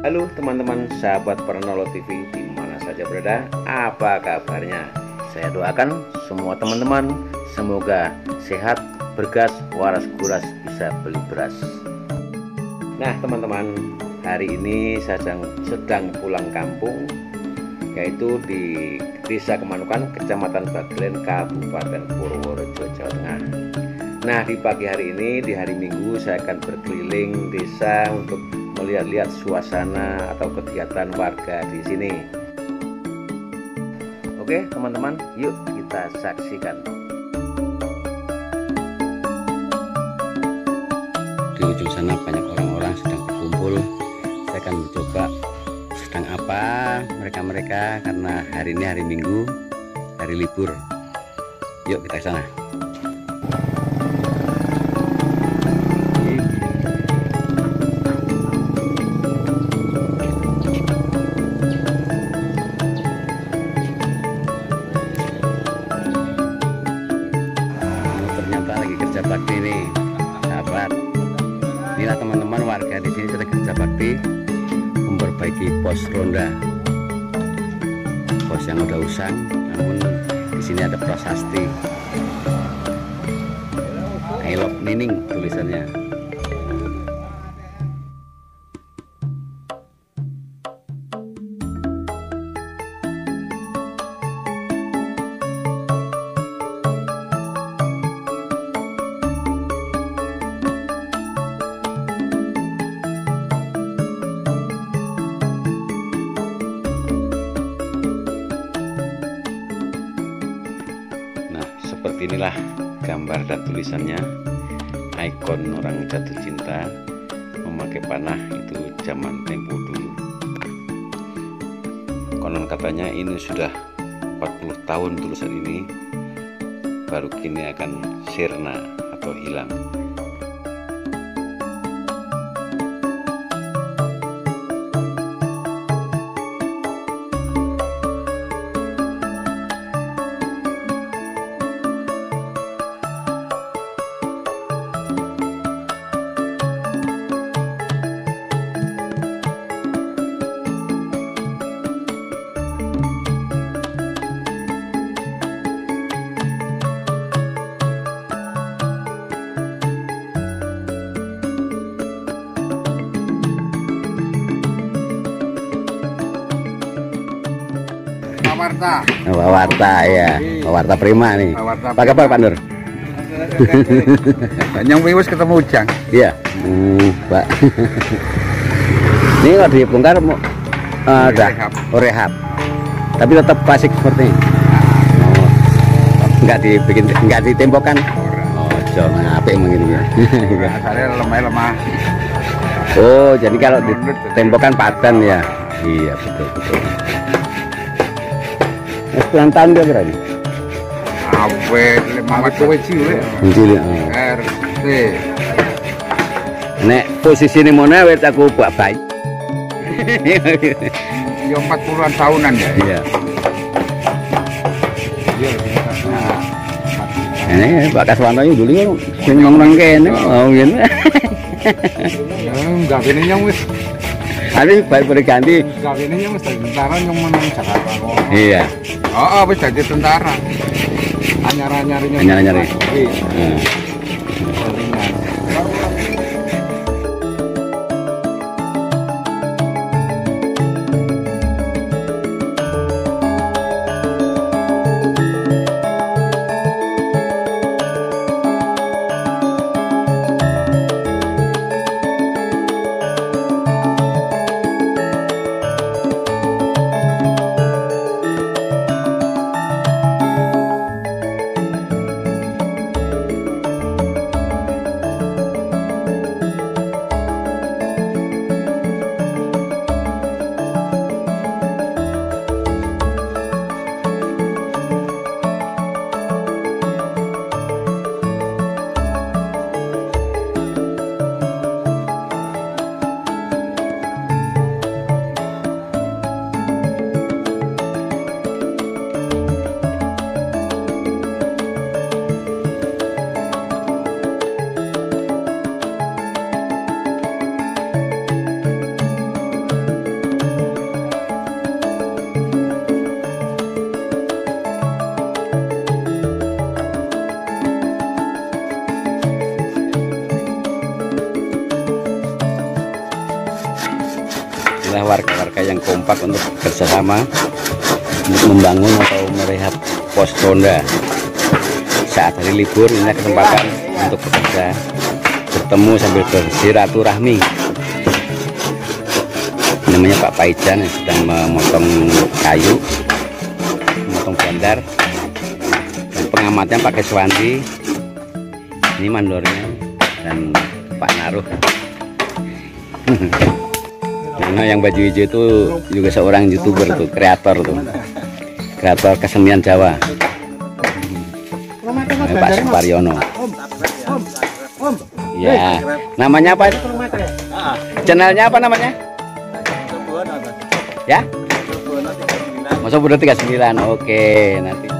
Halo teman-teman sahabat Pernolo TV di mana saja berada, apa kabarnya? Saya doakan semua teman-teman semoga sehat, bergas, waras kuras bisa beli beras. Nah teman-teman, hari ini saya sedang, sedang pulang kampung yaitu di Desa Kemanukan, Kecamatan Bagelen, Kabupaten Purworejo, Jawa Tengah. Nah di pagi hari ini, di hari Minggu saya akan berkeliling desa untuk melihat-lihat suasana atau kegiatan warga di sini. Oke, teman-teman, yuk kita saksikan. Di ujung sana banyak orang-orang sedang berkumpul. Saya akan mencoba sedang apa mereka-mereka karena hari ini hari Minggu, hari libur. Yuk kita ke sana. Usang namun di sini ada prasasti inilah gambar dan tulisannya. Ikon orang jatuh cinta memakai panah itu zaman tempo dulu. Konon katanya ini sudah 40 tahun tulisan ini baru kini akan sirna atau hilang. Pawarta. Wawarta ya, Wawarta Prima nih. Apa kabar Pak Nur? Yang wis ketemu Ujang. Iya, hmm, Pak. ini kalau dibongkar mau uh, udah Rehab. oh, rehab. Tapi tetap klasik seperti ini. Oh, enggak dibikin enggak ditembokkan. Oh, jangan apa yang begini ya. Asalnya lemah-lemah. oh, jadi kalau ditembokkan padan ya. Iya, betul betul. Mas pulang tahun dia berani? Lima kowe cilik. Cilik. oh. RT. Nek posisi ini mana wet aku buat baik. Ya 40-an tahunan ya. Iya. Iya. Ini Pak Kaswanto itu dulu kan sing nongkrong kene. Oh ngene. Enggak ini yang wis Tapi baik berganti. enggak ini yang wis tentara yang menang Jakarta. Iya. Oh, oh wis jadi tentara. Anyar-anyarnya. Anyar-anyarnya. Warga-warga yang kompak untuk bekerjasama untuk membangun atau merehab pos ronda saat hari libur ini kesempatan untuk bekerja bertemu sambil bersilaturahmi. Namanya Pak Paijan yang sedang memotong kayu memotong bandar. Dan pengamatnya pakai Swanti ini mandornya dan Pak Naruh karena yang baju hijau itu juga seorang youtuber tuh kreator tuh. Kreator kesenian Jawa. Ini Pak Suparyono. Ya namanya apa? Channelnya apa namanya? Ya? Masa Budo 39 oke nanti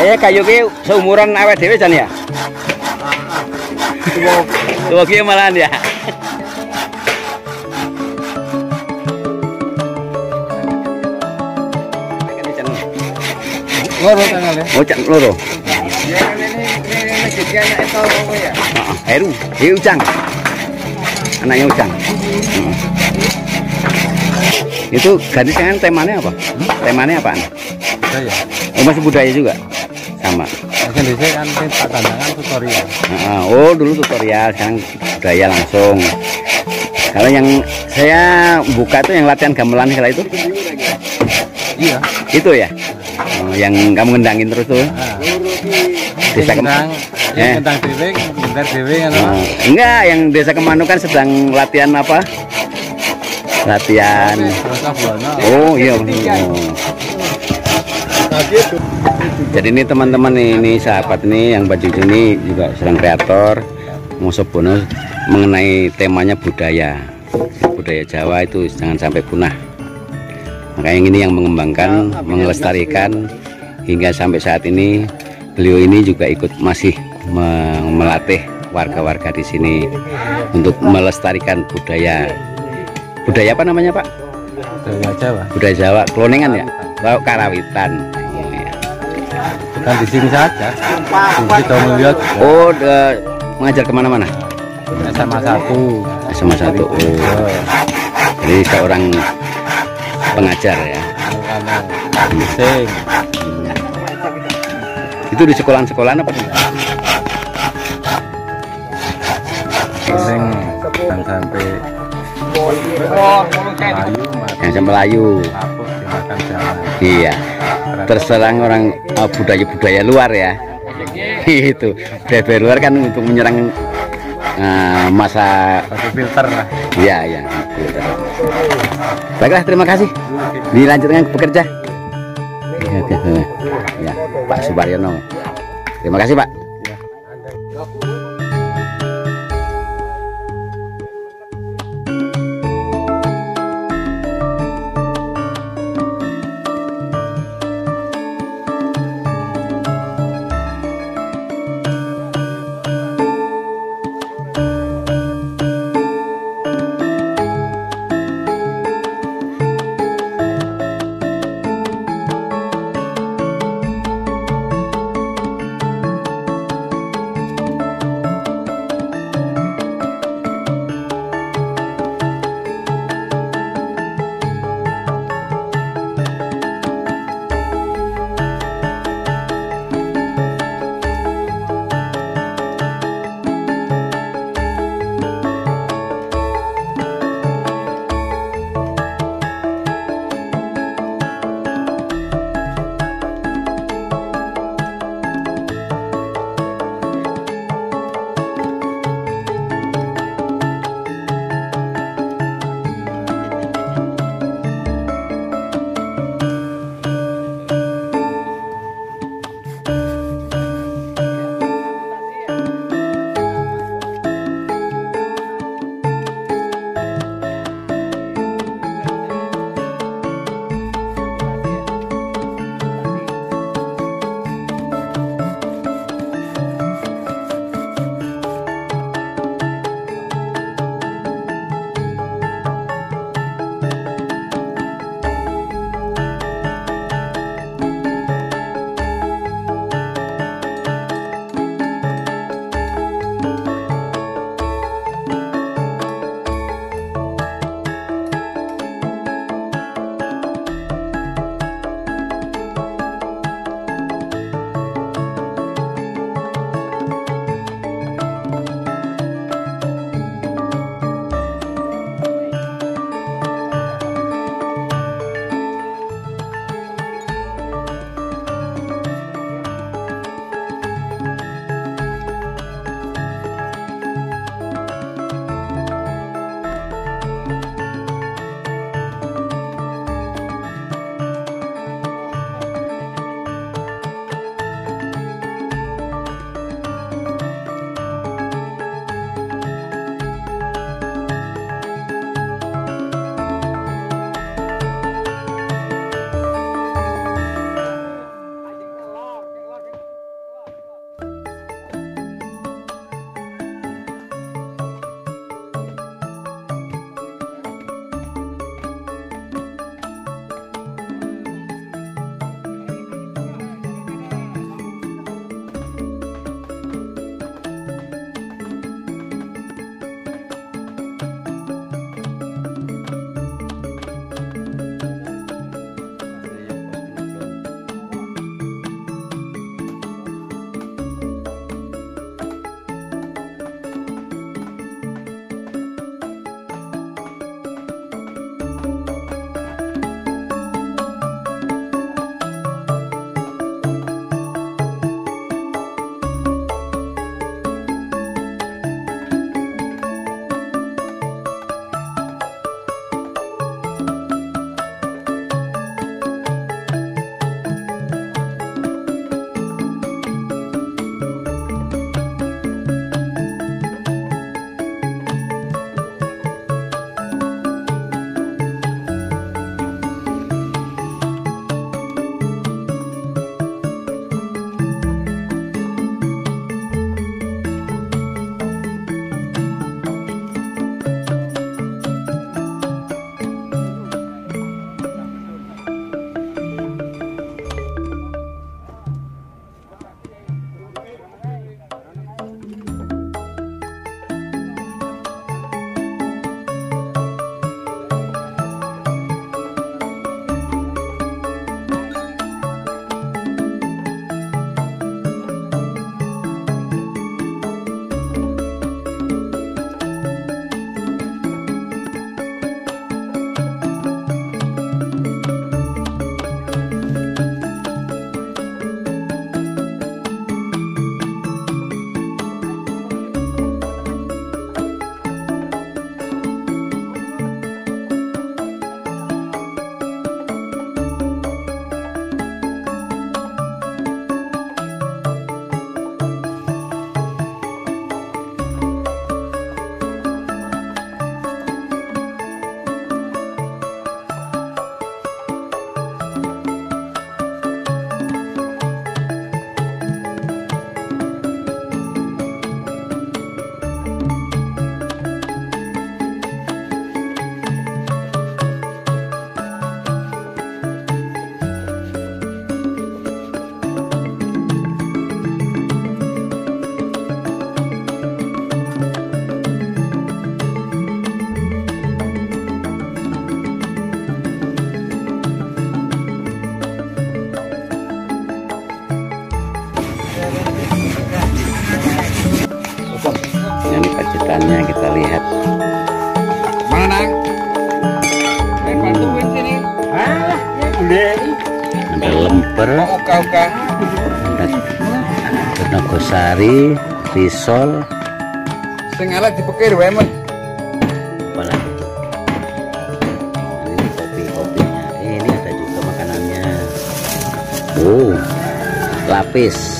Kayaknya kayu ki seumuran awet dhewe jan ya. Tua ki malahan ya. Loro tanggalnya. Oh, cak loro. Heeh, Heru, Heru Ujang. Anaknya Ujang. Itu gadis kan temanya apa? Temanya apaan? Saya. Oh, masih budaya juga? Sama. Akan di kan tak tandangan tutorial. Heeh, oh dulu tutorial sekarang budaya langsung kalau yang saya buka tuh yang latihan gamelan kala itu Iya. itu ya Oh, yang kamu ngendangin terus tuh Nah, desa Eh. yang tentang dewe, bentar dewe. Oh, enggak yang desa Kemanu kan sedang latihan apa latihan oh iya oh. Jadi ini teman-teman nih, ini sahabat ini yang baju ini juga sedang kreator Mosobono mengenai temanya budaya. Budaya Jawa itu jangan sampai punah. Makanya ini yang mengembangkan mengelestarikan hingga sampai saat ini beliau ini juga ikut masih me- melatih warga-warga di sini untuk melestarikan budaya. Budaya apa namanya Pak? Budaya Jawa. budaya Jawa. Kloningan ya? Karawitan. Bukan di sini saja. Di Sidomulyo oh de- mengajar ke mana-mana SMA 1. sama satu oh jadi seorang pengajar ya bising. itu di sekolahan-sekolahan apa tidak? Bising dan sampai Melayu yang sampai Melayu lapuk dimakan jalan. Iya. Terserang orang eh, budaya-budaya luar ya. Itu. Budaya luar kan untuk menyerang eh, masa filter lah. iya ya gitu. baiklah terima kasih. Dilanjutkan bekerja. Ya, ya Pak Subaryono. Terima kasih Pak ada lemper. Uka-uka. ada nogosari risol. Sing elek dipikir wae men. ini kopi kopinya. Ini ada juga makanannya. Oh lapis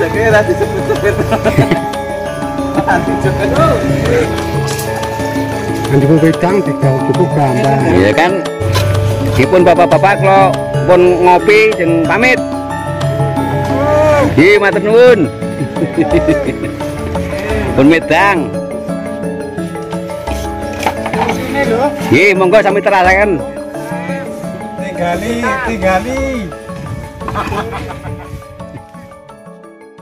kurang lor. Oh ya. Nanti gue wedang tinggal cukup gambar. Iya kan Dipun bapak-bapak kalau pun ngopi jeung pamit. Nggih matur nuwun. pun medang. Nggih monggo sami terasakan. Tinggali, tinggali.